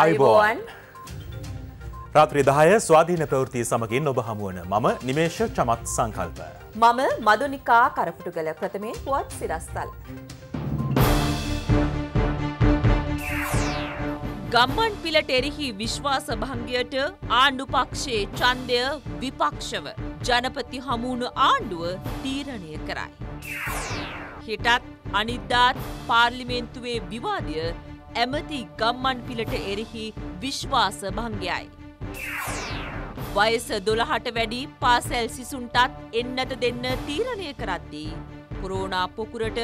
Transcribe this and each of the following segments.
ආයිබෝවන් රාත්‍රී දහය ස්වාධීන ප්‍රවෘතිය සමගින් ඔබ හමුවන මම නිමේෂ චමත් සංකල්ප. මම මදුනිකා කරපුටුගල ප්‍රථමයෙන් පුවත් සිරස්තල්. ගම්මන් පිලට එරෙහි විශ්වාස භංගයට ආණ්ඩු පක්ෂයේ ඡන්දය විපක්ෂව ජනපති හමුණු ආණ්ඩුව තීරණය කරයි. හිටත් අනිද්දාත් පාර්ලිමේන්තුවේ විවාදය ඇමති ගම්මන් පිලට එරෙහි විශ්වාස භංගයයි. වයස දොළහට වැඩි පාසැල් සිසුන්ටත් එන්නට දෙන්න තීරණය කරද්දී. කොරෝනා පොකුරට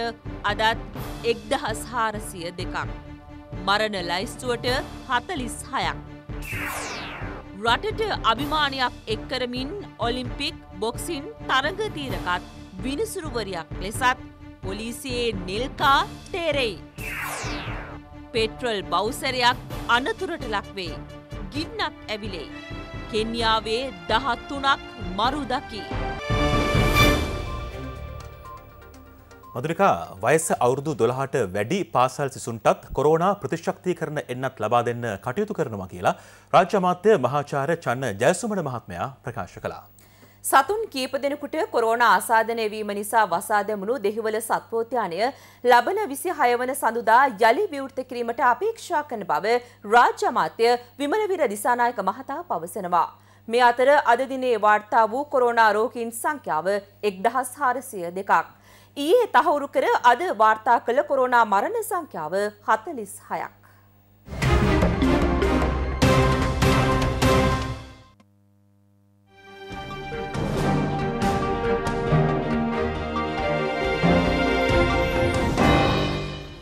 අදත් එක්දහස් හාරසිය දෙකක්. මරණ ලයිස්තුවට හතලිස් හයක්. රටට අභිමානයක් එක්කරමින් ඔලිම්පික් බොක්සින් තරගතීරකත් විනිසුරුවරයක් ලෙසත් පොලිසියේ නිල්කා තේරෙයි. පෙට්‍රල් බෞසරයක් අනතුරට ලක්වේ. ගින්නක් ඇවිලෙයි. කෙන්යාවේ දහත්තුනක් මරු දකි. මදුනිකා වයස අවුරුදු දොළහට වැඩි පාසල් සිසුන්ටත් කොරෝනා ප්‍රතිශක්ති කරන එන්නත් ලබා දෙන්න කටයුතු කරනවා කියලා රාජ්‍ය අමාත්‍ය මහාචාර්ය චන්න ජයසුමන මහත්මයා ප්‍රකාශ කළා. සතුන් කීප දෙනෙකුට කොරෝනා ආසාදනය වීම නිසා වසා දැමුණු දෙහිවල සත්වෝද්‍යානය ලබන 26 වන සඳුදා යලි විවෘත කිරීමට අපේක්ෂා කරන බව රාජ්‍ය අමාත්‍ය විමල විර දිසානායක මහතා පවසනවා. මේ අතර අද දිනේ වාර්තා වූ කොරෝනා රෝගීන් සංඛ්‍යාව 1402ක්. ඊයේ තහවුරු කර අද වාර්තා කළ කොරෝනා මරණ සංඛ්‍යාව 46ක්.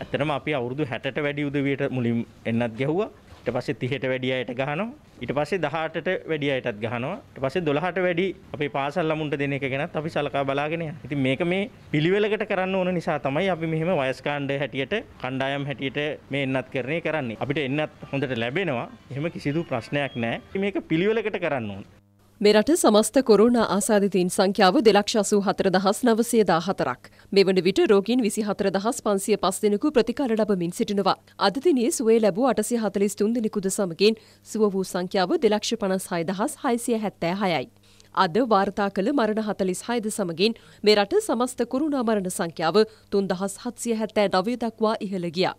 ඇත්තටම අපි අවුරුදු හැට වැඩි උදවියට මුලින් එන්නත් ගැහුවා ඊට පස්සේ 30ට වැඩි අයට ගහනවා ඊට පස්සේ 18ට වැඩි අයටත් ගහනවා ඊට පස්සේ 12ට වැඩි අපේ පාසල් ළමුන්ට දෙන එක ගැනත් අපි සලකා බලාගෙන යනවා. ඉතින් මේක මේ පිළිවෙලකට කරන්න ඕන නිසා තමයි අපි මෙහෙම වයස් කාණ්ඩ හැටියට කණ්ඩායම් හැටියට මේ එන්නත් කරන්නේ කරන්නේ. අපිට එන්නත් හොඳට ලැබෙනවා. එහෙම කිසිදු ප්‍රශ්නයක් නැහැ. මේක පිළිවෙලකට කරන්න ඕන. මෙරට සමස්ත කොරුණ ආසාධිතීන් සංඛ්‍යාව දෙලක්ෂසූ හතර දහස් නවසේදා හතරක්. මෙවන විට රෝගීන් විසි හතර දහස් පන්සිය පස් දෙනෙකු ප්‍රතිකාර ලබමින් සිටිනවා. අදදිනේ සුවේ ලැබූ අටසි හතලිස් තුන් දෙනෙකුද සමගින් සුව වූ සංඛ්‍යාව දෙලක්ෂ පනස් හයදහස් හයිසිය හැත්තෑ හයයි. අද වාර්තා කළ මරණ හතලිස් හයද සමගින් මෙරට සමස්ත කුරුණා මරණ සංඛ්‍යාව තුන්දහස් හත්සිය හැත්තෑ නවය දක්වා ඉහළ ගියා.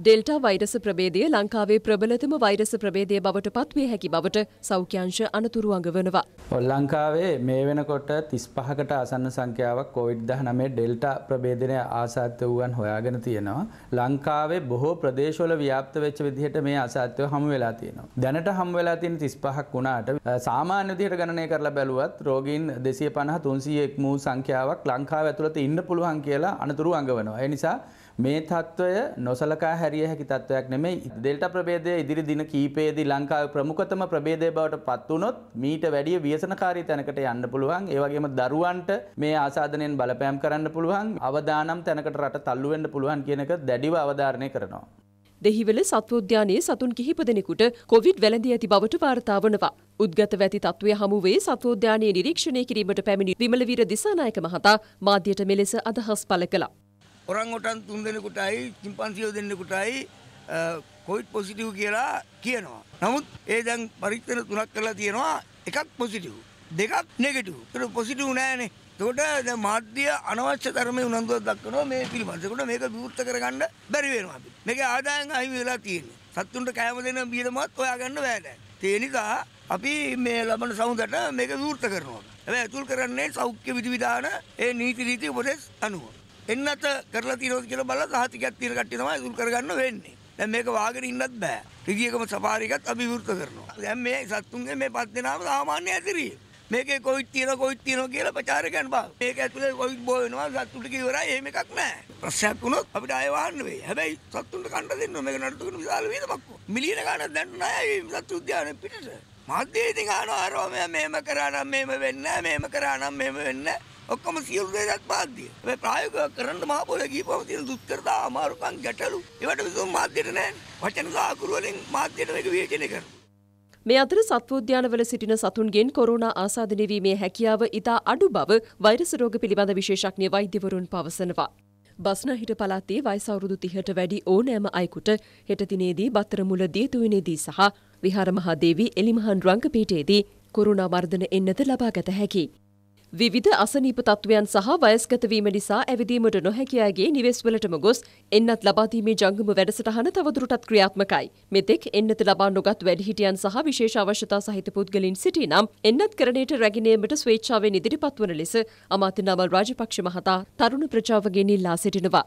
ඩෙල්ටා වෛරස ප්‍රබේදය ලංකාවේ ප්‍රබලතම වෛරස ප්‍රබේදය බවට පත්වේ හැකි බවට සෞඛ්‍යංශ අනතුරු අඟවනවා. ලංකාවේ මේ වෙනකොට තිස් පහකට අසන්න සංඛ්‍යාවක් කොවිඩ් දහ නමේ ඩෙල්ටා ප්‍රබේදනය ආසාත්‍ය වූවන් හොයාගෙන තියෙනවා. ලංකාවේ බොහෝ ප්‍රදේශවල ව්‍යාප්ත වෙච්ච විදිහට මේ අසාත්‍යව හමු වෙලා තියෙනවා. දැනට හම් වෙලා තියෙන තිස් පහක් වුණාට සාමාන්‍ය විදිහට ගණනය කරලා බැලුවත් රෝගීන් දෙසිය පනහ තුන්සිය එක් මූ සංඛ්‍යාවක් ලංකාව ඇතුළත ඉන්න පුළුවන් කියලා අනතුරු අඟවනවා. ඒ නිසා මේ තත්ත්වය නොසලකා හැරිය හැකි තත්ත්වයක් නෙමෙයි දෙල්ට ප්‍රබේදය ඉදිරි දින කීපයේදී ලංකාව ප්‍රමුඛතම ප්‍රබේදය බවට පත් වුණොත් මීට වැඩිය ව්‍යසනකාරී තැනකට යන්න පුළුවන් ඒ වගේම දරුවන්ට මේ ආසාදනයෙන් බලපෑම් කරන්න පුළුවන් අවදානම් තැනකට රට තල්ලු වෙන්න පුළුවන් කියන එක දැඩිව අවධාරණය කරනවා දෙහිවල සත්වෝද්‍යානයේ සතුන් කිහිප දෙනෙකුට කොවිඩ් වැළඳී ඇති බවට වාර්තා වනවා. උද්ගත වැති තත්ත්වය හමුවේ සත්වෝද්‍යානයේ නිරීක්ෂණය කිරීමට පැමිණි විමලවීර දිසානායක මහතා මාධ්‍යයට මෙලෙස අදහස් පළ කළා. ඔරංගොටන් තුන් දෙනෙකුටයි චිම්පන්සියෝ දෙන්නෙකුටයි කොයිට් පොසිටිව් කියලා කියනවා. නමුත් ඒ දැන් පරිත්තන තුනක් කරලා තියෙනවා එකක් පොසිටිව් දෙකක් නෙගටිව්. ඒක පොසිටිව් නෑනේ. එතකොට දැන් මාධ්‍ය අනවශ්‍ය තරමේ උනන්දුවක් දක්වනවා මේ පිළිබඳව. ඒකට මේක විවෘත කරගන්න බැරි වෙනවා අපි. මේකේ ආදායම් අහිමි වෙලා තියෙන්නේ. සත්තුන්ට කෑම දෙන බියදමත් හොයාගන්න බෑ දැන්. ඒ නිසා අපි මේ ලබන සමුදට මේක විවෘත කරනවා. හැබැයි අතුල් කරන්නේ සෞඛ්‍ය විධිවිධාන ඒ නීති රීති උපදෙස් අනුව. එන්නත කරලා තියෙනවද කියලා බලලා සහතිකයක් තියෙන කට්ටිය තමයි ඉතුරු කරගන්න වෙන්නේ. දැන් මේක වාගෙන ඉන්නත් බෑ. රිගියකම සෆාරි එකත් අපි විවෘත කරනවා. දැන් මේ සත්තුන්ගේ මේ පස් දෙනාම සාමාන්‍ය ඇතිරිය. මේකේ කොවිඩ් තියෙනවා කොවිඩ් තියෙනවා කියලා ප්‍රචාරකයන් බා. මේක ඇතුලේ කොවිඩ් බෝ වෙනවා සත්තුන්ට කිවරයි එහෙම එකක් නෑ. ප්‍රශ්නයක් වුණොත් අපිට ආයෙ වහන්න වෙයි. හැබැයි සත්තුන්ට කන්න දෙන්න මේක නඩත්තු කරන විශාල වේදමක්. මිලියන ගණන් දැන් නෑ මේ සත්තු උද්‍යානයේ පිටට. මාධ්‍යයේ ඉතින් අහනවා අරවා මෙහෙම කරා නම් මෙහෙම වෙන්නේ නෑ මෙහෙම කරා නම් මෙහෙම වෙන්නේ නෑ. ඔක්කොම සියලු දේත් මාධ්‍ය. මේ ප්‍රායෝගිකව කරන්න මහ පොළේ ගිහපම තියෙන දුෂ්කරතා අමාරුකම් ගැටලු. ඒවට විසඳුම් මාධ්‍යට නැහැ. වචන සාකුරු වලින් මාධ්‍යට මේක විවේචනය කරනවා. මේ අතර සත්වෝද්‍යානවල සිටින සතුන්ගෙන් කොරුණා ආසාදනය වීමේ හැකියාව ඉතා අඩු බව වෛරස රෝග පිළිබඳ විශේෂඥ වෛද්‍යවරුන් පවසනවා. බස්නාහිට පලාත්තේ වයිසවුරුදු තිහට වැඩි ඕනෑම අයකුට හෙටතිනේදී බත්තරමුල දියතුවනේදී සහ විහාරමහාදේවී එලිමහන් රංගපීටේදී කොරුණා වර්ධන එන්නද ලබාගත හැකි. විවිධ අසනීප තත්ත්වයන් සහ වයස්ගතවීම නිසා ඇවිදීමට නොහැකි අයගේ නිවෙස්වලටම ගොස් එන්නත් ලබාදීමේ ජංගම වැඩසටහන තවදුරටත් ක්‍රියාත්මකයි. මෙතෙක් එන්නත ලබා නොගත් වැඩිහිටියන් සහ විශේෂ අවශ්‍යතා සහිත පුද්ගලින් සිටි නම් එන්නත් කරණයට රැගෙනීමට ස්වේච්ඡාවෙන් ඉදිරිපත් වන ලෙස අමාත්‍ය නවල් රාජපක්ෂ මහතා තරුණ ප්‍රජාවගෙන් ඉල්ලා සිටිනවා.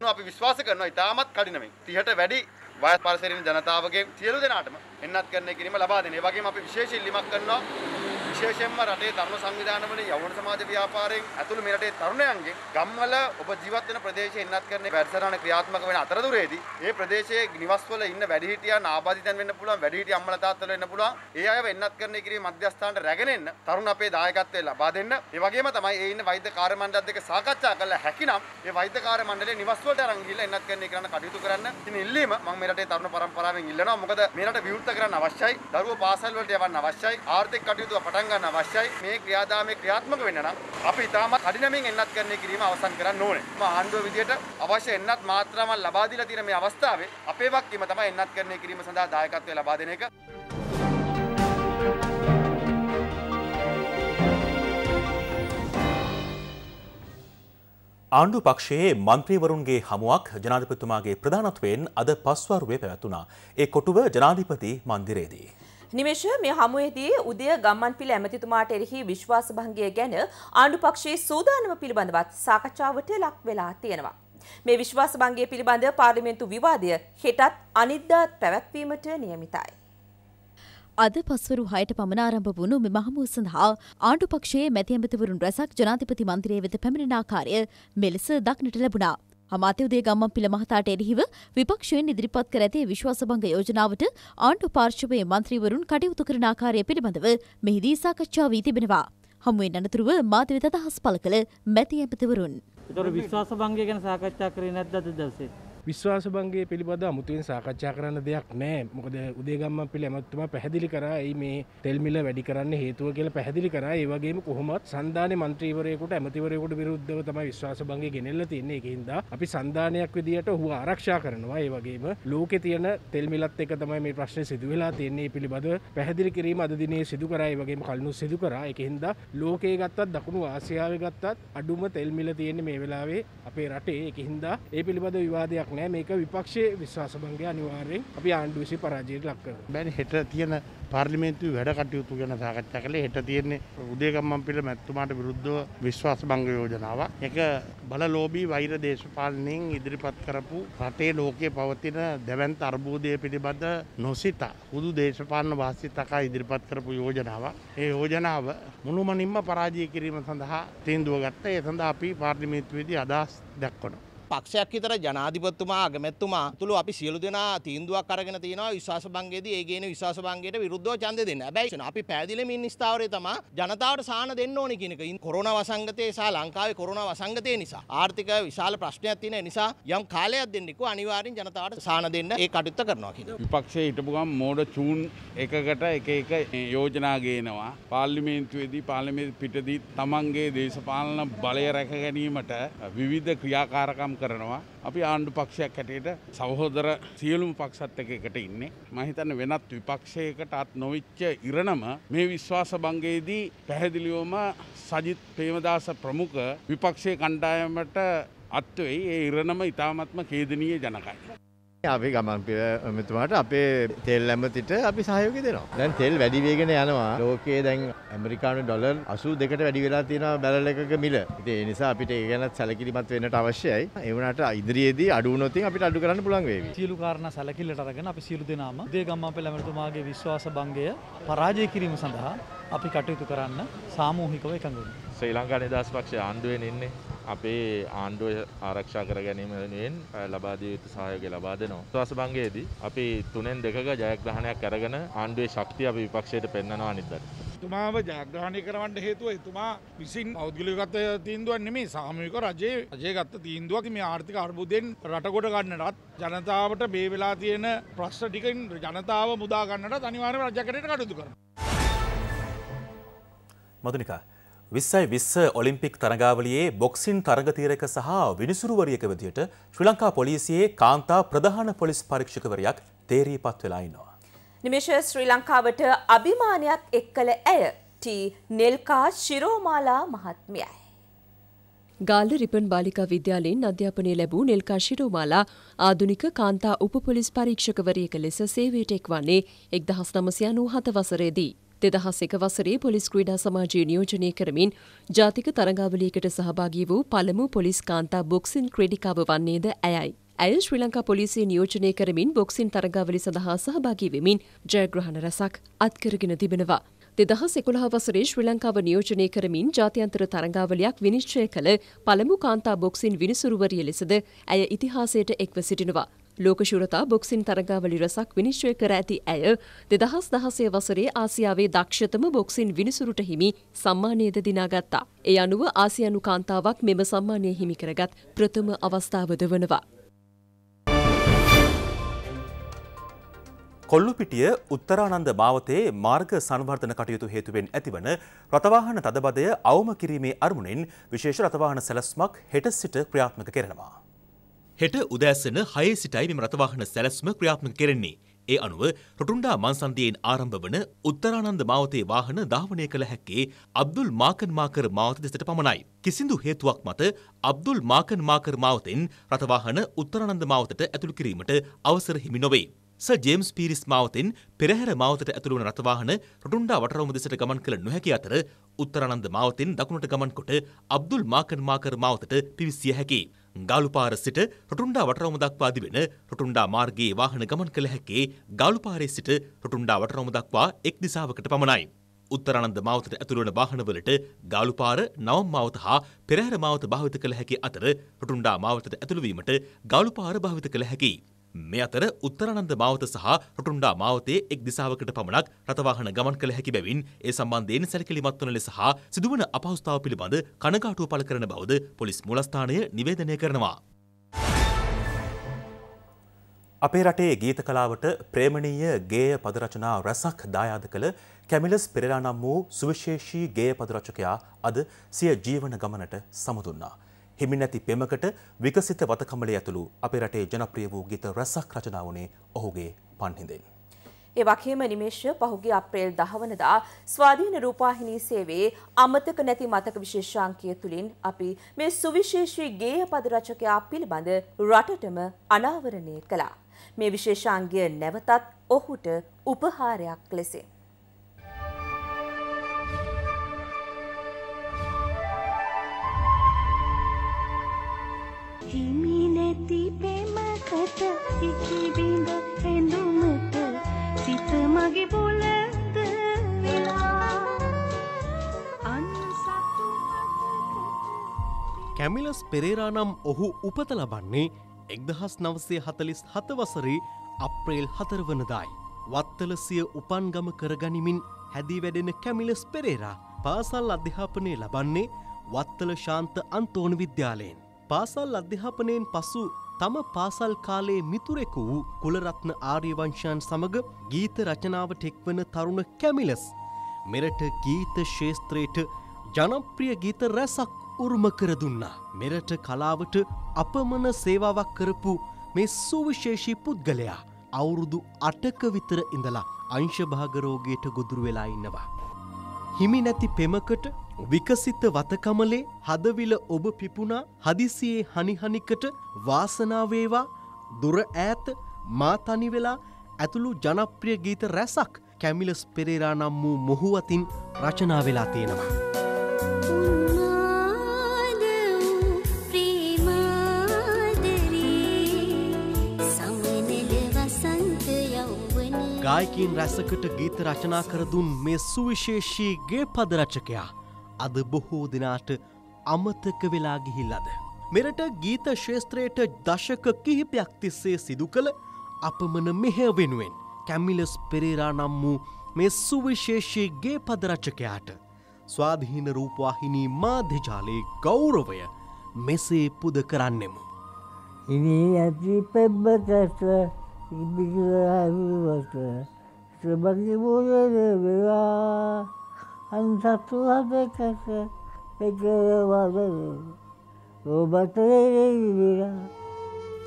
අපි විශ්වාස කරනවා ඉතාමත් කඩිනමින් 30ට වැඩි වයස් පරිසරින් ජනතාවගේ සියලු දෙනාටම එන්නත් කරන්න කිරීම ලබා දෙන. ඒ වගේම අපි විශේෂ ඉල්ලීමක් කරනවා විශේෂයෙන්ම රටේ තරුණ සංවිධානවල යෞවන සමාජ ව්‍යාපාරයෙන් ඇතුළු මේ රටේ තරුණයන්ගේ ගම්වල ඔබ ජීවත් වෙන ප්‍රදේශයේ එන්නත් කරන වැඩසටහන ක්‍රියාත්මක වෙන අතරතුරේදී ඒ ප්‍රදේශයේ නිවස්වල ඉන්න වැඩිහිටියන් ආබාධිතයන් වෙන්න පුළුවන් වැඩිහිටි අම්මලා තාත්තලා වෙන්න පුළුවන්. ඒ අයව එන්නත් කරන කිරීම මධ්‍යස්ථානට රැගෙන එන්න තරුණ අපේ දායකත්වය ලබා දෙන්න. ඒ වගේම තමයි ඒ ඉන්න වෛද්‍ය කාර්ය මණ්ඩලත් එක්ක සාකච්ඡා කරලා හැකිනම් ඒ වෛද්‍ය කාර්ය මණ්ඩලයේ නිවස්වලට අරන් ගිහිල්ලා එන්නත් කරන කරන්න කටයුතු කරන්න. ඉතින් ඉල්ලීම මම මේ රටේ තරුණ පරම්පරාවෙන් ඉල්ලනවා. මොකද මේ රට විවෘත කරන්න අවශ්‍යයි. දරුවෝ පාසල් වලට යවන්න අවශ්‍යයි. ආර්ථික කටයුතු පටන් ගන්න අවශ්‍යයි මේ ක්‍රියාදාමයේ ක්‍රියාත්මක වෙන්න නම් අපි ඉතාමත් කඩිනමින් එන්නත් කරන්නේ කිරීම අවසන් කරන්න ඕනේ. මම ආණ්ඩුව විදියට අවශ්‍ය එන්නත් මාත්‍රාවන් ලබා දීලා තියෙන මේ අවස්ථාවේ අපේ වක්කීම තමයි එන්නත් කරන්නේ කිරීම සඳහා දායකත්වය ලබා දෙන එක. ආණ්ඩු පක්ෂයේ මන්ත්‍රීවරුන්ගේ හමුවක් ජනාධිපතිතුමාගේ ප්‍රධානත්වයෙන් අද පස්වරුවේ පැවැත්වුණා. ඒ කොටුව ජනාධිපති මන්දිරේදී. නිමේෂ මේ හමුවේදී උදය ගම්මන්පිල ඇමතිතුමාට එරෙහි විශ්වාසභංගය ගැන ආණ්ඩු පක්ෂයේ සූදානම පිළිබඳවත් සාකච්ඡාවට ලක් වෙලා තියෙනවා. මේ විශ්වාසභංගය පිළිබඳ පාර්ලිමේන්තු විවාදය හෙටත් අනිද්දාත් පැවැත්වීමට නියමිතයි. අද පස්වරු හයට පමණ ආරම්භ වුණු මෙම හමුව සඳහා ආණ්ඩු පක්ෂයේ මැති ඇමතිවරුන් රැසක් ජනාධිපති මන්ත්‍රය වෙත පැමිණෙන ආකාරය මෙලෙස දක්නට ලැබුණා. අමාත්‍ය උදේ ගම්මන් පිළ මහතාට එරෙහිව විපක්ෂයෙන් ඉදිරිපත් කර ඇති විශ්වාසභංග යෝජනාවට ආණ්ඩු පාර්ශවයේ මන්ත්‍රීවරුන් කටයුතු කරන ආකාරය පිළිබඳව මෙහිදී සාකච්ඡා වී තිබෙනවා. හමුවෙන් අනතුරුව මාධ්‍ය වෙත අදහස් පළ කළ මැති ඇමතිවරුන්. ඒතකොට විශ්වාසභංගය ගැන සාකච්ඡා කරේ නැද්ද අද දවසේ? විශ්වාස බංගේ පිළිබඳ අමුතුවෙන් සාකච්ඡා කරන්න දෙයක් නෑ. මොකද උදේගම්ම පිළ ඇමත්තුම පැහැදිලි කරා ඒ මේ තෙල්මිල වැඩි කරන්න හේතුව කියලා පැහැදිලි කරා. ඒ වගේම කොහොමත් සන්ධාන මන්ත්‍රීවරයකුට ඇමතිවරයකුට විරුද්ධව තමයි විශ්වාස බංගේ ගෙනෙල්ල තියන්නේ. එකහින්ද අපි සන්ධානයක් විදිහට ඔහු ආරක්ෂා කරනවා. ඒ වගේම ලෝකෙ තියෙන තෙල්මිලත් එක තමයි මේ ප්‍රශ්නය සිදුවෙලා තියන්නේ. පිළිබඳ පැහැදිලි කිරීම අද දිනේ සිදු කරයි වගේම කල්නු සිදු කරා. එකහින්ද ලෝකයේ ගත්තත් දකුණු ආසියාව ගත්තත් අඩුම තෙල්මිල තියෙන්නේ මේ වෙලාවේ අපේ රටේ. එකහින්ද ඒ පිළිබඳ විවාදයක් නෑ මේක විපක්ෂයේ විශ්වාසභංගය අනිවාර්යෙන් අපි ආණ්ඩු විසි පරාජයට ලක් කරනවා. බැරි හෙට තියෙන පාර්ලිමේන්තුවේ වැඩ කටයුතු ගැන සාකච්ඡා කළේ හෙට තියෙන්නේ උදේගම්මන් පිළ මැතිතුමාට විරුද්ධව විශ්වාස භංග යෝජනාවක්. ඒක බලලෝභී වෛර දේශපාලනයෙන් ඉදිරිපත් කරපු රටේ ලෝකයේ පවතින දැවැන්ත අර්බුදය පිළිබඳ නොසිතා හුදු දේශපාලන වාසි තකා ඉදිරිපත් කරපු යෝජනාවක්. ඒ යෝජනාව මුළුමනින්ම පරාජය කිරීම සඳහා තීන්දුව ගත්ත. ඒ සඳහා අපි පාර්ලිමේන්තුවේදී අදහස් දක්වනවා. පක්ෂයක් විතර ජනාධිපතිතුමා අගමැතිතුමා තුළු අපි සියලු දෙනා තීන්දුවක් අරගෙන තියෙනවා විශ්වාස භංගයේදී ඒ ගේන විශ්වාස භංගයට විරුද්ධව ඡන්දය දෙන්න. හැබැයි අපි පැහැදිලිවම ඉන්න ස්ථාවරය තමයි ජනතාවට සාහන දෙන්න ඕනේ කියන එක. කොරෝනා වසංගතය සහ ලංකාවේ කොරෝනා වසංගතය නිසා ආර්ථික විශාල ප්‍රශ්නයක් තියෙන නිසා යම් කාලයක් දෙන්නෙකෝ අනිවාර්යෙන් ජනතාවට සාහන දෙන්න ඒ කටයුත්ත කරනවා කියන. විපක්ෂයේ හිටපු ගමන් මෝඩ චූන් එකකට එක එක යෝජනා ගේනවා. පාර්ලිමේන්තුවේදී පාර්ලිමේන්තු පිටදී තමන්ගේ දේශපාලන බලය රැක ගැනීමට විවිධ ක්‍රියාකාරකම් කරනවා. අපි ආණ්ඩු පක්ෂයක් හැටියට සහෝදර සියලුම පක්ෂත් එක එකට ඉන්නේ. මහිතන්න වෙනත් විපක්ෂයකට අත් නොවිච්ච ඉරණම මේ විශ්වාස බංගයේදී පැහැදිලිවම සජිත් ප්‍රේමදාස ප්‍රමුඛ විපක්ෂය කණ්ඩායමට අත්වෙයි ඒ ඉරණම ඉතාමත්ම කේදනීය ජනකයි. අපි ගමන් පිමතුමාට අපේ තෙල් ඇමතිට අපි සහයෝග දෙනවා. දැන් තෙල් වැඩි වේගෙන යනවා. ලෝකයේ දැන් ඇමරිකානු ඩොලර් 82කට වැඩි වෙලා තියෙනවා බැරල් එකක මිල. ඉතින් ඒ නිසා අපිට ඒ ගැන සැලකිලිමත් වෙන්නට අවශ්‍යයි. ඒ වුණාට ඉදිරියේදී අඩු වුණොත් අපිට අඩු කරන්න පුළුවන් වේවි. සියලු කාරණා සැලකිල්ලට අරගෙන අපි සියලු දෙනාම උදේ ගම්මාපෙළ ඇමතිතුමාගේ විශ්වාස භංගය පරාජය කිරීම සඳහා අපි කටයුතු කරන්න සාමූහිකව එකඟ වෙනවා. ශ්‍රී ලංකා නිදහස් පක්ෂය ආණ්ඩුවෙන් ඉන්නේ අපේ ආණ්ඩුව ආරක්ෂා කර ගැනීම වෙනුවෙන් ලබා දිය යුතු සහයෝගය ලබා දෙනවා. විශ්වාස භංගයේදී අපි තුනෙන් දෙකක ජයග්‍රහණයක් අරගෙන ආණ්ඩුවේ ශක්තිය අපි විපක්ෂයට පෙන්වනවා අනිද්දාට. තුමාව ජයග්‍රහණය කරවන්න හේතුව එතුමා විසින් පෞද්ගලිකගත තීන්දුවක් නෙමේ සාමූහික රජයේ රජය ගත්ත තීන්දුවක් මේ ආර්ථික අර්බුදයෙන් රටකොට ගන්නටත් ජනතාවට මේ වෙලා තියෙන ප්‍රශ්න ටිකින් ජනතාව මුදා ගන්නට අනිවාර්ය රජකරයට කටයුතු කරනවා. මදුනිකා විස්සයි විස්ස ඔලිම්පික් තරගාවලියේ බොක්සින් තරගතීරක සහ විනිසුරුවරියක විදියට ශ්‍රී ලංකා පොලිසියේ කාන්තා ප්‍රධාන පොලිස් පරීක්ෂකවරයක් තේරී පත් වෙලා ඉන්නවා. නිමිෂ ශ්‍රී ලංකාවට අභිමානයක් එක් කළ ඇය ටී නෙල්කා ශිරෝමාලා මහත්මියයි. ගාල්ල රිපන් බාලිකා විද්‍යාලයෙන් අධ්‍යාපනය ලැබූ නෙල්කා ශිරෝමාලා ආදුනික කාන්තා උපපොලිස් පරීක්ෂකවරියක ලෙස සේවයට එක්වන්නේ එක්දහස් නමසය අනූ හත වසරේදී. දෙදහස් එක වසරේ පොලිස් ක්‍රීඩා සමාජය නියෝජනය කරමින් ජාතික තරගාවලියකට සහභාගී වූ පළමු පොලිස් කාන්තා බොක්සින් ක්‍රඩිකාව වන්නේද ඇයයි. ඇය ශ්‍රී ලංකා පොලිසිය නියෝජනය කරමින් බොක්සින් තරගාවලි සඳහා සහභාගී වෙමින් ජයග්‍රහණ රැසක් අත්කරගෙන තිබෙනවා. දෙදහස් එකොළහ වසරේ ශ්‍රී ලංකාව නියෝජනය කරමින් ජාත්‍යන්තර තරගාවලයක් විනිශ්චය කළ පළමු කාන්තා බොක්සින් විනිසුරුවරිය ලෙසද ඇය ඉතිහාසයට එක්ව සිටිනවා. ලෝකශුරතා බොක්සින් තරගාවලි රසක් විනිශ්චය කර ඇති ඇය දෙදහස් දහසය වසරේ ආසියාවේ දක්ෂතම බොක්සින් විනිසුරුට හිමි සම්මානයද දිනාගත්තා. ඒ අනුව ආසියනු කාන්තාවක් මෙම සම්මානය හිමි කරගත් ප්‍රථම අවස්ථාවද වනවා. කොල්ලුපිටිය උත්තරානන්ද මාවතේ මාර්ග සංවර්ධන කටයුතු හේතුවෙන් ඇතිවන රථවාහන තදබදය අවම කිරීමේ අරමුණෙන් විශේෂ රථවාහන සැලස්මක් හෙට සිට ක්‍රියාත්මක කරනවා. හෙට උදෑසන හයේ සිටයි මෙම රථවාහන සැලැස්ම ක්‍රියාත්මක කෙරෙන්නේ. ඒ අනුව රොටුන්ඩා මන්සන්දියෙන් ආරම්භ වන උත්තරානන්ද මාවතේ වාහන ධාවනය කළ හැක්කේ අබ්දුල් මාකන් මාකර මාවත දෙසට පමණයි. කිසිදු හේතුවක් මත අබ්දුල් මාකන් මාකර මාවතෙන් රථවාහන උත්තරානන්ද මාවතට ඇතුළු කිරීමට අවසර හිමි නොවේ. ස ජේම්ස් පීරිස් මාවතෙන් පෙරහැර මාවතට ඇතුළු වන රථවාහන රොටුන්ඩා වටරවුම දෙසට ගමන් කළ නොහැකි අතර උත්තරානන්ද මාවතෙන් දකුණට ගමන් කොට අබ්දුල් මාකන් මාකර මාවතට පිවිසිය හැකියි. ගාලුපාර සිට රොටුන්ඩා වටරවම දක්වා දිවෙන රොටුන්ඩා මාර්ගයේ වාහන ගමන් කළ හැක්කේ ගාලුපාරේ සිට රොටුන්ඩා වටරවම දක්වා එක් දිසාවකට පමණයි. උත්තරානන්ද මාවතට ඇතුළුවන වාහනවලට ගාලුපාර නවම් මාවත හා පෙරහැර මාවත භාවිත කළ හැකි අතර රොටුන්ඩා මාවතට ඇතුළුවීමට ගාලුපාර භාවිත කළ හැකියි. මේ අතර උත්තරානන්ද මාවත සහ රොටුන්ඩා මාවතේ එක් දිසාවකට පමණක් රථවාහන ගමන් කළ හැකි බැවින් ඒ සම්බන්ධයෙන් සැලකිලිමත් වන ලෙස හා සිදුවන අපහසුතාව පිළිබඳ කනගාටුව පළ කරන බවද පොලිස් මුලස්ථානය නිවේදනය කරනවා. අපේ රටේ ගීත කලාවට ප්‍රේමණීය ගේය පදරචනා රැසක් දායාද කළ කැමිලස් පෙරලා නම් වූ සුවිශේෂී ගේය පදරචකයා අද සිය ජීවන ගමනට සමුදුන්නා. හිමි නැති පෙමකට විකසිත වතකමලේ ඇතුළු අපේ රටේ ජනප්‍රිය වූ ගීත රැසක් රචනා වුණේ ඔහුගේ පන්හිඳෙන්. ඒ වගේම නිමේෂ පහුගිය අප්‍රේල් දහවනදා ස්වාධීන රූපාහිනී සේවයේ අමතක නැති මතක විශේෂාංකය තුළින් අපි මේ සුවිශේෂී ගේය පද රචකයා පිළිබඳ රටටම අනාවරණය කළා. මේ විශේෂාංගය නැවතත් ඔහුට උපහාරයක් ලෙසින්. හිමි නැති පෙමකට ඉකිබිඳ හැඳුමට සිත මගේ බොලද වෙලා කැමිලස් පෙරේරා නම් ඔහු උපත ලබන්නේ එක්දහස් නවසේ හතලිස් හතවසරේ අප්‍රේල් හතරවනදායි. වත්තල සිය උපන්ගම කරගනිමින් හැදී වැඩෙන කැමිලස් පෙරේරා පාසල් අධ්‍යාපනය ලබන්නේ වත්තල ශාන්ත අන්තෝන විද්‍යාලයෙන්. පාසල් අධ්‍යාපනයෙන් පසු තම පාසල් කාලේ මිතුරෙකු වූ කුලරත්න ආර්යවංශයන් සමග ගීත රචනාවට එක්වන තරුණ කැමිලස්. මෙරට ගීත ශේස්ත්‍රයට ජනප්‍රිය ගීත රැසක් උරුම කර දුන්නා. මෙරට කලාවට අපමණ සේවාවක් කරපු මේ සුවිශේෂී පුද්ගලයා අවුරුදු අටක විතර ඉඳලා අංශභාගරෝගයට ගොදුරු වෙලා ඉන්නවා. හිමි නැති පෙමකට විකසිත වතකමලේ හදවිල ඔබ පිපුණා හදිසියේ හනිහනිකට වාසනාවේවා දුර ඈත මාතනිවෙලා ඇතුළු ජනප්‍රිය ගීත රැසක් කැමිලස් පෙරේරා නම් වූ මොහුවතින් රචනා වෙලා තියෙනවා. ගායකින් රැසකට ගීත රචනා කරදුන් මේ සුවිශේෂී ගේ පදරචකයා අද බොහෝ දෙනාට අමතක වෙලා ගිහිල්ලද. මෙරට ගීත ශේත්‍රයට දශක කිහිපයක් තිස්සේ සිදු කළ අපමණ මෙහ වෙනුවෙන් කැමිලස් පෙරේරා නම් වූ මේ සුවිශේෂී ගේ පදරචකයාට ස්වාධීන රූපවාහිනී මාධ්‍යජාලයේ ගෞරවය මෙසේ පුද කරන්නෙමු. ඉනි ඇති පෙබ්බතැස්ව ඉබිගරහවිවට සබගි බෝලද වෙලා අන්සත්තු හදකස එක ඔබතරේලා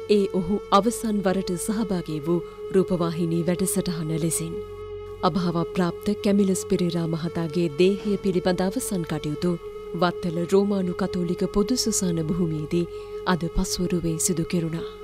ඒ ඔහු අවසන් වරට සහභාගී වූ රූපවාහිනී වැඩසටහන ලෙසින්. අභාව ප්‍රාප්ත කැමිලස් පෙරේරා මහතාගේ දේහය පිළිබඳ අවසන් කටයුතු වත්තල රෝමානු කතෝලික පොදු සුසාන භූමියේදී අද පස්වරුවේ සිදු කෙරුණා.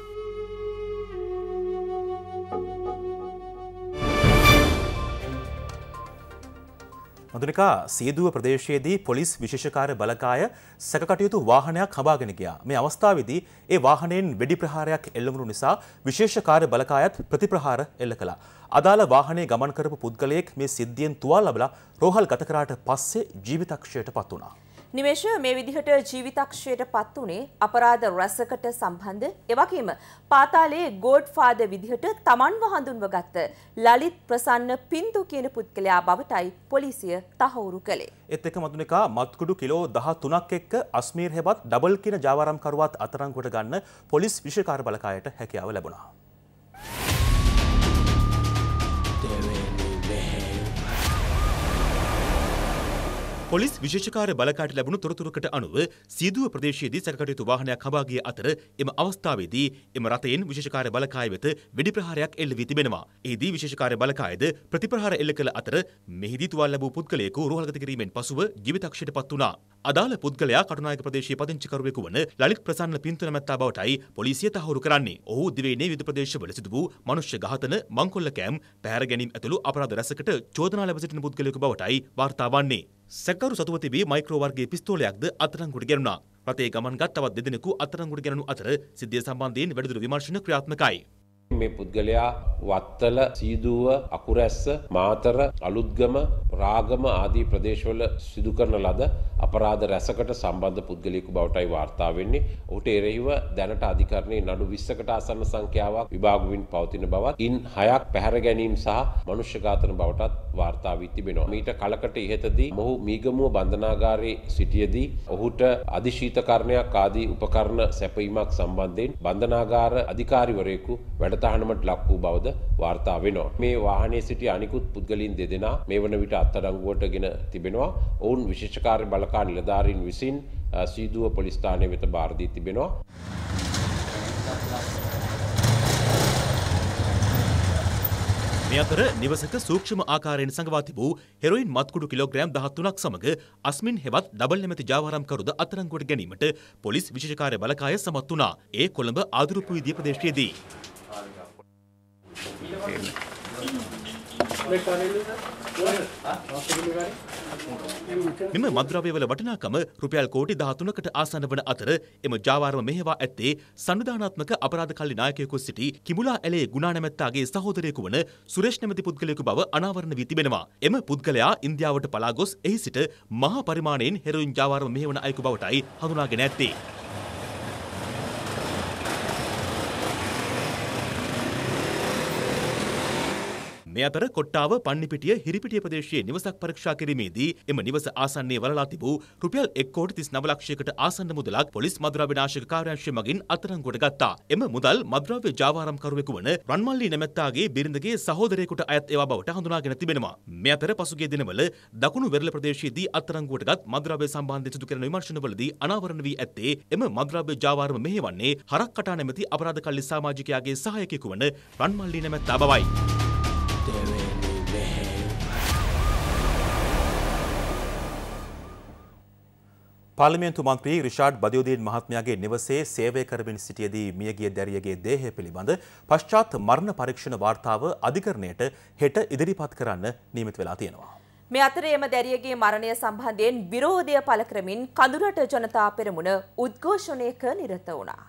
මදුනිකා සියදුව ප්‍රදේශයේදී පොලිස් විශේෂකාර බලකාය සැකකටයුතු වාහනයක් හබාගෙන ගියා. මේ අවස්ථාවේදී ඒ වාහනයෙන් වෙඩි ප්‍රහාරයක් එල්ලවුණු නිසා විශේෂකාර බලකායත් ප්‍රතිප්‍රහාර එල්ල කළා. අදාළ වාහනේ ගමන් කරපු පුද්ගලයෙක් මේ සිද්ධියෙන් තුවාල ලබලා රෝහල් ගත කරාට පස්සේ ජීවිතක්ෂයට පත් වුණා. නිමේෂ මේ විදිහට ජීවිතක්ෂයට පත් වුණේ අපරාධ රැසකට සම්බන්ධ එවගේම පාතාලයේ ගෝඩ් ෆාද විදිහට තමන්ව හඳුන්ව ගත්ත ලලිත් ප්‍රසන්න පින්තු කියන පුද්ගලයා බවටයි පොලිසිය තහවුරු කළේ. එත් එක මදුනිකා මත්කුඩු කිලෝ දහ තුනක් එක්ක අස්මීර් හෙබත් ඩබල් කියන ජාවාරම්කරුවත් අතරංගොට ගන්න පොලිස් විශකාර බලකායට හැකියාව ලැබුණා. පොලිස් විශේෂකාර බලකාට ලැබුණු තොරතුරකට අනුව සීදුව ප්‍රදේශයේදී සැකකටයුතු වාහනයක් හඹා ගිය අතර එම අවස්ථාවේදී එම රථයෙන් විශේෂකාර බලකාය වෙත වෙඩි ප්‍රහාරයක් එල්ල වී තිබෙනවා. එහිදී විශේෂකාර බලකායද ප්‍රතිප්‍රහාර එල්ල කළ අතර මෙහිදී තුවාල ලැබූ පුද්ගලයෙකු රෝහල්ගත කිරීමෙන් පසුව ජීවිතක්ෂයට පත් වුණා. අදාළ පුද්ගලයා කටුනායක ප්‍රදේශයේ පදිංචිකරුවෙකු වන ලලිත් ප්‍රසන්න පින්තුන මැත්තා බවටයි පොලිසිය තහවුරු කරන්නේ. ඔහු දිවයිනේ විවිධ ප්‍රදේශවල සිදු වූ මනුෂ්‍ය ඝාතන, මංකොල්ල කෑම්, පැහැර ගැනීම ඇතුළු අපරාධ රැසකට චෝදනා ලැබ සිටින පුද්ගලයෙකු බවටයි වාර්තා වන්නේ. සැකරු සතුව තිබී මයික්‍රෝ වර්ගයේ පිස්තෝලයක්ද අත්අඩංගුවට ගැනුණා. රථයේ ගමන්ගත් තවත් දෙදෙනෙකු අත්අඩංගුවට ගැනුණු අතර සිද්ධිය සම්බන්ධයෙන් වැඩිදුර විමර්ශන ක්‍රියාත්මකයි. මේ පුද්ගලයා වත්තල සීදුව අකුරැස්ස මාතර අලුත්ගම රාගම ආදී ප්‍රදේශවල සිදු කරන ලද අපරාධ රැසකට සම්බන්ධ පුද්ගලයෙකු බවටයි වාර්තා වෙන්නේ. ඔහුට එරෙහිව දැනට අධිකරණයේ නඩු 20කට ආසන්න සංඛ්‍යාවක් විභාග වෙමින් පවතින බවත් ඉන් 6ක් පැහැර ගැනීම සහ මනුෂ්‍ය ඝාතන බවටත් වාර්තා වී තිබෙනවා. මීට කලකට ඉහතදී මොහු මීගමුව බන්ධනාගාරයේ සිටියේදී ඔහුට අධිශීතකරණයක් ආදී උපකරණ සැපීමක් සම්බන්ධයෙන් බන්ධනාගාර අධිකාරිවරයෙකු වැඩතහනමට ලක් වූ බවද වාර්තා වෙනවා. මේ වාහනේ සිටි අනිකුත් පුද්ගලයන් දෙදෙනා මේ වන විට අත්අඩංගුවටගෙන තිබෙනවා. ඔවුන් විශේෂකාර්ය බලකා නිලධාරීන් විසින් සීදුව පොලිස් ස්ථානය වෙත බාර දී තිබෙනවා. මේ අතර නිවසක සූක්ෂම ආකාරයෙන් සඟවා තිබූ හෙරොයින් මත්කුඩු කිලෝග්‍රෑම් 13ක් සමග අස්මින් හෙවත් ඩබල් නැමැති ජාවාරම්කරුද අත්අඩංගුවට ගැනීමට පොලිස් විශේෂකාර්ය බලකාය සමත් වුණා. ඒ කොළඹ ආදුරුප්පු විදිය ප්‍රදේශයේදී. මෙම මද්‍රව්‍යවල වටිනාකම රුපියල් කෝටි 13කට ආසන්න වන අතර එම ජාවාරම මෙහෙවා ඇත්තේ සංවිධානාත්මක අපරාධ කල්ලි නායකයෙකු සිටි කිමුලා ඇලේ ගුණා නැමැත්තාගේ සහෝදරයෙකු වන සුරේෂ් නැමැති පුද්ගලයෙකු බව අනාවරණ වී තිබෙනවා. එම පුද්ගලයා ඉන්දියාවට පලා ගොස් එහි සිට මහා පරිමාණයෙන් හෙරොයින් ජාවාරම මෙහෙවන අයෙකු බවටයි හඳුනාගෙන ඇත්තේ. මේ අතර කොට්ටාව පන්නිපිටිය හිරිපිටිය ප්‍රදේශයේ නිවසක් පරීක්ෂා කිරීමේදී එම නිවස ආසන්නයේ වලලා තිබූ රුපියල් 1 කෝටි 39 ලක්ෂයකට ආසන්න මුදලක් පොලිස් මද්‍රව්‍ය නාශක කාර්යාංශය මගින් අත්අඩංගුවට ගත්තා. එම මුදල් මද්‍රව්‍ය ජාවාරම්කරුවෙකු වන රන්මල්ලි නැමැත්තාගේ බිරිඳගේ සහෝදරයෙකුට අයත් ඒවා බවට හඳුනාගෙන තිබෙනවා. මේ අතර පසුගිය දිනවල දකුණු වෙරළ ප්‍රදේශයේදී අත්අඩංගුවටගත් මද්‍රව්‍ය සම්බන්ධයෙන් සිදු කරන විමර්ශනවලදී අනාවරණ වී ඇත්තේ එම මද්‍රව්‍ය ජාවාරම මෙහෙවන්නේ හරක් කටා නැමැති අපරාධ කල්ලි සමාජිකයාගේ සහායකයෙකු වන රන්මල්ලි නැමැත්තා බවයි. පාර්ලිමේන්තු මන්ත්‍රී රිෂාඩ් බදියුදීන් මහත්මයාගේ නිවසේ සේවය කරමින් සිටියදී මියගිය දැරියගේ දේහය පිළිබඳ පශ්චාත් මරණ පරීක්ෂණ වාර්තාව අධිකරණයට හෙට ඉදිරිපත් කරන්න නියමිත වෙලා තියෙනවා. මේ අතරේ එම දැරියගේ මරණය සම්බන්ධයෙන් විරෝධය පළ කරමින් කඳුරට ජනතා පෙරමුණ උද්ඝෝෂණයක නිරත වුණා.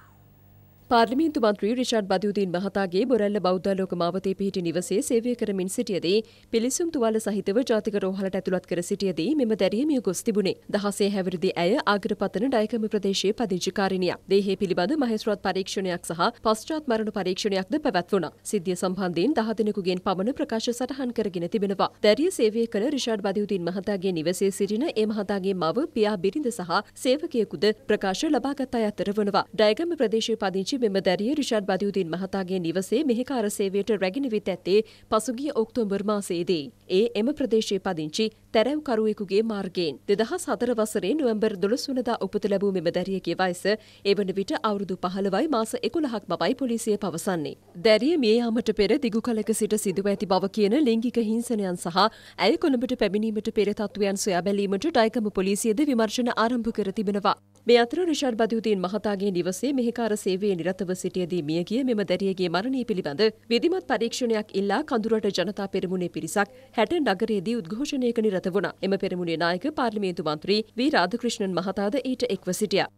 පාර්ලිමේන්තු මන්ත්‍රී රිෂඩ් බදයුදීන් මහතාගේ බොරැල්ල බෞද්ධලෝක මාවතේ පිහිටි නිවසේ සේවය කරමින් සිටියදී පිලිසුම් තුවාල සහිතව ජාතික රෝහලට ඇතුළත් කර සිටියදී මෙම දැරිය මිය ගොස් තිබුණේ. දහසේ හැවිරිදි ඇය ආග්‍රපතන ඩයකම ප්‍රදේශයේ පදිංචිකාරිනියක්. දේහය පිළිබඳ මහේස්ත්‍රාත් පරීක්ෂණයක් සහ පශ්චාත් මරණ පරීක්ෂණයක්ද පැවැත්වුණා. සිද්ධිය සම්බන්ධයෙන් දහ දෙනෙකුගෙන් පමණ ප්‍රකාශ සටහන් කරගෙන තිබෙනවා. දැරිය සේවය කළ රිෂඩ් බදයුදීන් මහතාගේ නිවසේ සිටින ඒ මහතාගේ මව පියා බිරිඳ සහ සේවකයෙකුද ප්‍රකාශ ලබාගත් අය අතර වනවා. ඩයගම ප්‍රදේශයේ පදිංචි මෙම දැරිය රිෂඩ් බදියුදීන් මහතාගේ නිවසේ මෙහිකාර සේවයට රැගෙන විත් ඇත්තේ පසුගිය ඔක්තෝබර් මාසයේදී. ඒ එම ප්‍රදේශයේ පදිංචි තැරැව්කරුවෙකුගේ මාර්ගයෙන්. දෙදහස් හතර වසරේ නොවැම්බර් දොළොස් වනදා උපත ලැබූ මෙම දැරියගේ වයස ඒ වන විට අවුරුදු පහළවයි මාස එකොළහක් බවයි පොලිසිය පවසන්නේ. දැරිය මිය යාමට පෙර දිගු කලක සිට සිදුව ඇති බව කියන ලිංගික හිංසනයන් සහ ඇය කොළඹට පැමිණීමට පෙර තත්ත්වයන් සොයා බැලීමට ඩයිකම පොලිසියද විමර්ශන ආරම්භ කර තිබෙනවා. මේ අතර රිෂඩ් බදියුදීන් මහතාගේ නිවසේ මෙහිකාර සේවයේ නිරතව සිටියදී මියගිය මෙම දැරියගේ මරණය පිළිබඳ විධිමත් පරීක්ෂණයක් ඉල්ලා කඳුරට ජනතා පෙරමුණේ පිරිසක් හැට නගරයේදී උද්ඝෝෂණයක නිරත වුණා. එම පෙරමුණේ නායක පාර්ලිමේන්තු මන්ත්‍රී වී රාධකෘෂ්ණන් මහතාද ඊට එක්ව සිටියා.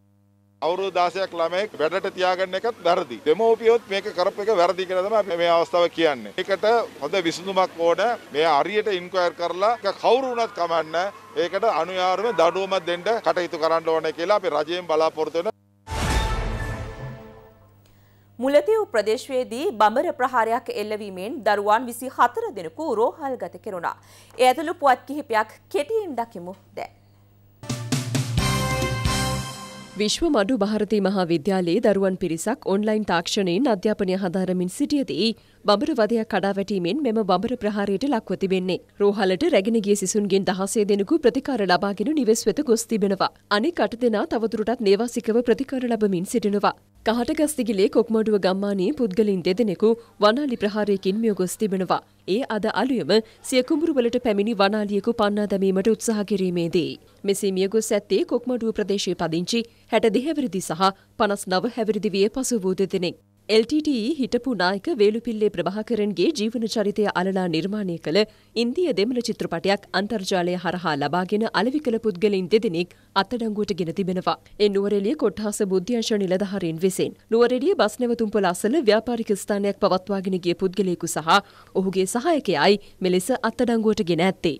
අවුරුදු 16ක් ළමයෙක් වැඩට තියාගන්න එකත් වැරදි. දෙමෝපියොත් මේක කරපු එක වැරදි කියලා තමයි මේ අවස්ථාව කියන්නේ. ඒකට හොඳ විසඳුමක් ඕන. මේ හරියට ඉන්ක්වයර් කරලා ඒක කවුරු වුණත් කමන්න ඒකට අනුයාරම දඩුවමක් දෙන්න කටයුතු කරන්න ඕනේ කියලා අපි රජයෙන් බලාපොරොත්තු වෙන මුලතිව් ප්‍රදේශයේදී බඹර ප්‍රහාරයක් එල්ලවීමෙන් දරුවන් විසි හතර දෙනෙකු රෝහල් ගත කෙරුණා. ඒ ඇතුළු පුවත් කිහිපයක් කෙටියෙන් දකිමු දැන්. විශ්ව මඩු භාරතී මහා විද්‍යාලයේ දරුවන් පිරිසක් ඔන්ලයින් තාක්ෂණයෙන් අධ්‍යාපනය හදාරමින් සිටියදී බඹර වදයක් කඩා වැටීමෙන් මෙම බඹර ප්‍රහාරයට ලක්ව තිබෙන්නේ. රෝහලට රැගෙන ගිය සිසුන්ගෙන් දහසේ දෙනෙකු ප්‍රතිකාර ලබාගෙන නිවෙස් වෙත ගොස් තිබෙනවා. අනෙක් අට දෙනා තවදුරටත් නේවාසිකව ප්‍රතිකාර ලබමින් සිටිනවා. කහටගස්තිගිලේ කොක්මඩුව ගම්මානයේ පුද්ගලින් දෙදෙනෙකු වනාලි ප්‍රහාරයකින් මිය ගොස් තිබෙනවා. ඒ අද අලුයම සිය කුඹුරුවලට පැමිණි වනාලියෙකු පන්නා දැමීමට උත්සාහ කිරීමේදී. මෙසේ මියගොස් ඇත්තේ කොක්මඩුව ප්‍රදේශයේ පදිංචි හැට දෙහැවිරිදි සහ පනස් නව හැවිරිදි විය පසු වූ දෙදෙනෙක්. LTTE හිටපු නායක වේලුපිල්ලේ ප්‍රභාකරන්ගේ ජීවන චරිතය අලලා නිර්මාණය කළ ඉන්දිය දෙමළ චිත්‍රපටයක් අන්තර්ජාලය හරහා ලබාගෙන අලවි කළ පුද්ගලින් දෙදෙනෙක් අත්අඩංගුවට ගෙන තිබෙනවා. ඒ නුවරඑළිය කොට්ටාස බුද්ධ්‍යංශ නිලධාරීන් විසින් නුවරඑළිය බස් නැවතුම්පොළ අසල ව්‍යාපාරික ස්ථානයක් පවත්වාගෙන ගිය පුද්ගලයෙකු සහ ඔහුගේ සහායකයයි මෙලෙස අත්අඩංගුවට ගෙන ඇත්තේ.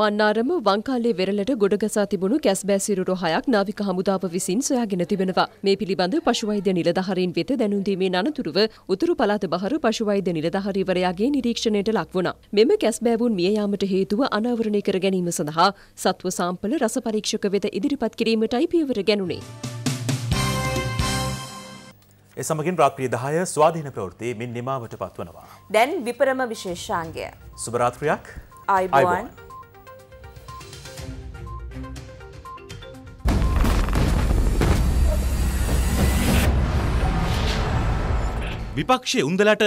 මන්නාරම වංකාලේ වෙරළට ගොඩගසා තිබුණු කැස් බෑසිරුරු හයක් නාවික හමුදාව විසින් සොයාගෙන තිබෙනවා. මේ පිළිබඳ පශුවෛද්‍ය නිලධහරින් වෙත දැනුම්දීමේ අනතුරුව උතුරු පළාත බහර පශුවෛද්‍ය නිලධහරිවරයාගේ නිරීක්ෂණයට ලක් වුණා. මෙම කැස් බෑවුන් මිය යාමට හේතුව අනාවරණය කර ගැනීම සඳහා සත්ව සාම්පල රස පරීක්ෂක වෙත ඉදිරිපත් කිරීමටයි පියවර ගැනුණේ. ඒ සමගින් රාත්‍රී 10 ස්වාධීන ප්‍රවෘත්ති මින් නිමාවට පත්වනවා. දැන් විපරම විශේෂාංගය. සුබරාත්‍රියක් ආයිබෝවන්. විපක්ෂයේ උන්දලට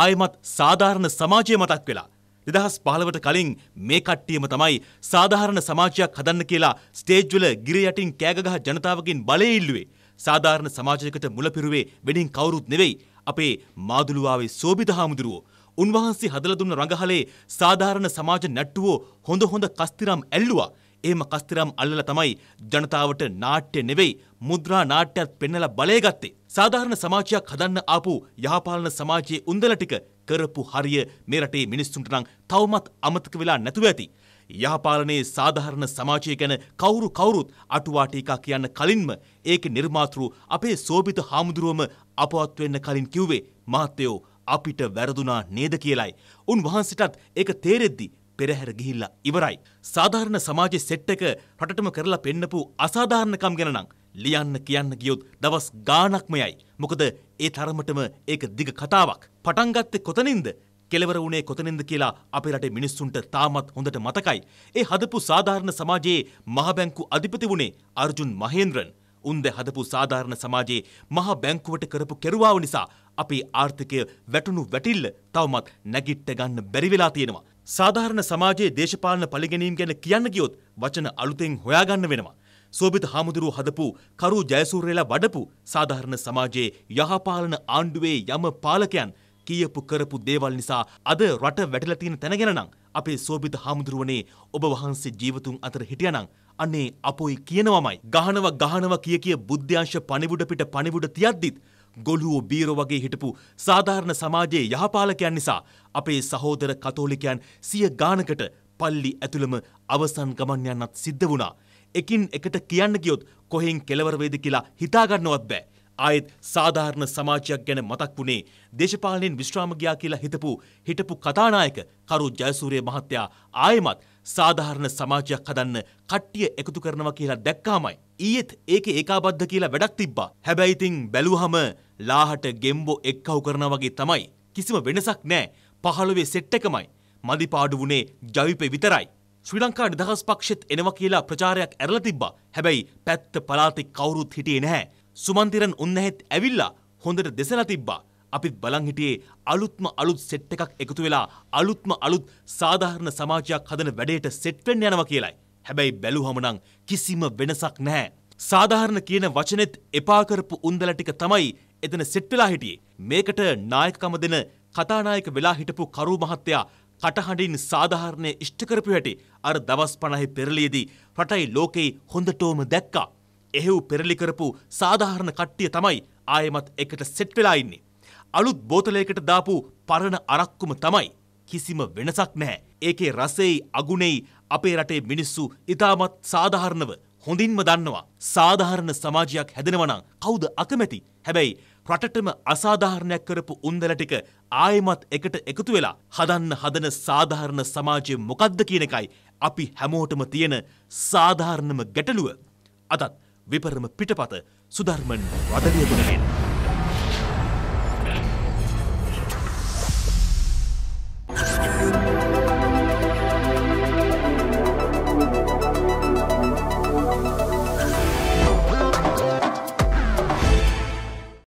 ආයමත් සාධාරණ සමාජය මතක් වෙලා. දෙදහස් පහළවට කලින් මේ කට්ටියම තමයි සාධාරණ සමාජයක් හදන්න කියලා ස්ටේජ්වල ගිර යටින් කෑගගහ ජනතාවකින් බලය ඉල්ලුවේ. සාධාරණ සමාජයකට මුලපිරුවේ වෙනින් කවුරුත් නෙවෙයි අපේ මාදුළුවාවේ සෝබිත හාමුදුරුවෝ. උන්වහන්සේ හදලා දුන්න රඟහලේ සාධාරණ සමාජ නැට්ටුවෝ හොඳ හොඳ කස්තිරම් ඇල්ලුවා. එහෙම කස්තිරම් අල්ලලා තමයි ජනතාවට නාට්‍ය නෙවෙයි මුද්‍රා නාට්‍යත් පෙන්නලා බලය ගත්තේ. සාධාරණ සමාජයක් හදන්න ආපු යහපාලන සමාජයේ උන්දල ටික කරපු හරිය මේ රටේ මිනිස්සුන්ට නම් තවමත් අමතක වෙලා නැතුව ඇති. යහපාලනයේ සාධාරණ සමාජය ගැන කවුරු කවුරුත් අටුවා ටීකා කියන්න කලින්ම ඒකේ නිර්මාතෘ අපේ සෝබිත හාමුදුරුවම අපවත් වෙන්න කලින් කිව්වේ මහත්තයෝ අපිට වැරදුනා නේද කියලයි. උන්වහන්සේටත් ඒක තේරෙද්දි පෙරහැර ගිහිල්ලා ඉවරයි. සාධාරණ සමාජයේ සෙට් එක රටටම කරලා පෙන්නපු අසාධාරණකම් ගැන නම් ලියන්න කියන්න ගියොත් දවස් ගානක්මයයි. මොකද ඒ තරමටම ඒක දිග කතාවක්. පටන් ගත්තේ කොතනින්ද? කෙලවර වුණේ කොතනින්ද කියලා අපේ රටේ මිනිස්සුන්ට තාමත් හොඳට මතකයි. ඒ හදපු සාධාරණ සමාජයේ මහ බැංකු අධිපති වුණේ අර්ජුන් මහේන්ද්‍රන්. උන්ද හදපු සාධාරණ සමාජයේ මහ බැංකුවට කරපු කෙරුවාව නිසා අපේ ආර්ථිකය වැටුණු වැටිල්ල තවමත් නැගිට්ට ගන්න බැරි වෙලා තියෙනවා. සාධාරණ සමාජයේ දේශපාලන පලිගැනීම් ගැන කියන්න ගියොත් වචන අලුතෙන් හොයාගන්න වෙනවා. සෝබිත හාමුදුරුව හදපු කරු ජයසූරේලා වඩපු සාධාරණ සමාජයේ යහපාලන ආණ්ඩුවේ යම පාලකයන් කියපු කරපු දේවල් නිසා අද රට වැටලා තියෙන තැන ගැන නම් අපේ සෝබිත හාමුදුරුවනේ ඔබ වහන්සේ ජීවතුන් අතර හිටියනම් අනේ අපොයි කියනවමයි ගහනව ගහනව කිය කිය බුද්ධ්‍යංශ පණිවුඩ පිට පණිවුඩ තියද්දිත් ගොලුවෝ බීරෝ වගේ හිටපු සාධාරණ සමාජයේ යහපාලකයන් නිසා අපේ සහෝදර කතෝලිකයන් සිය ගානකට පල්ලි ඇතුළම අවසන් ගමන් යන්නත් සිද්ධ වුණා. එකින් එකට කියන්න ගියොත් කොහෙන් කෙලවර වේද කියලා හිතාගන්නවත් බෑ. ආයෙත් සාධාරණ සමාජයක් ගැන මතක් වුණේ දේශපාලනයෙන් විශ්‍රාම ගියා කියලා හිතපු හිටපු කතානායක කරු ජයසූරිය මහත්තයා ආයෙමත් සාධාරණ සමාජයක් හදන්න කට්ටිය එකතු කරනවා කියලා දැක්කාමයි. ඊයේත් ඒක ඒකාබද්ධ කියලා වැඩක් තිබ්බා. හැබැයි ඉතින් බැලුවහම ලාහට ගෙම්බෝ එක්කහු කරනවා වගේ තමයි. කිසිම වෙනසක් නෑ. පහළොවේ සෙට් එකමයි. මදිපාඩු වුණේ ජවිපෙ විතරයි. ශ්‍රී ලංකා නිදහස් පක්ෂෙත් එනවා කියලා ප්‍රචාරයක් ඇරලා තිබ්බා. හැබැයි පැත්ත පලාතේ කවුරුත් හිටියේ නැහැ. සුමන්තිරන් උන්නැහෙත් ඇවිල්ලා හොඳට දෙසලා තිබ්බා. අපිත් බලන් හිටියේ අලුත්ම අලුත් සෙට් එකක් එකතු වෙලා අලුත්ම අලුත් සාධාරණ සමාජයක් හදන වැඩේට සෙට් වෙන්න යනවා කියලයි. හැබැයි බැලුවම නම් කිසිම වෙනසක් නැහැ. සාධාරණ කියන වචනෙත් එපා කරපු උන්දල ටික තමයි එතන සෙට් වෙලා හිටියේ. මේකට නායකකම දෙන කතානායක වෙලා හිටපු කරු මහත්තයා කටහඬින් සාධාරණය ඉෂ්ට කරපු හැටි අර දවස් 50 පෙරළියේදී රටයි ලෝකෙයි හොඳටම දැක්කා. එහෙව් පෙරලි කරපු සාධාරණ කට්ටිය තමයි ආයෙමත් එකට සෙට් වෙලා ඉන්නේ. අලුත් බෝතලයකට දාපු පරණ අරක්කුම තමයි. කිසිම වෙනසක් නැහැ. ඒකේ රසෙයි අගුණෙයි අපේ රටේ මිනිස්සු ඉතාමත් සාධාරණව හොඳින්ම දන්නවා. සාධාරණ සමාජයක් හැදෙනවා නම් කවුද අකමැති? හැබැයි රටටම අසාධාරණයක් කරපු උන්දල ටික ආයෙමත් එකට එකතු වෙලා හදන්න හදන සාධාරණ සමාජය මොකද්ද කියන එකයි අපි හැමෝටම තියෙන සාධාරණම ගැටලුව. අදත් විපරම පිටපත සුධර්මන් රදලියගුණගෙන්.